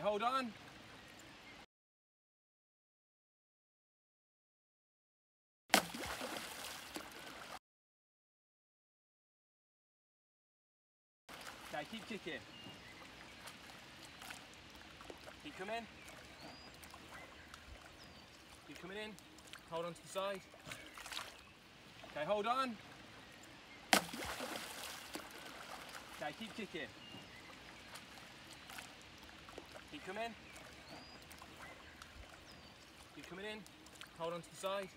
Okay, hold on. Okay, keep kicking. Keep coming. Keep coming in. Hold on to the side. Okay, hold on. Okay, keep kicking. Keep coming. Keep coming in. Hold on to the side.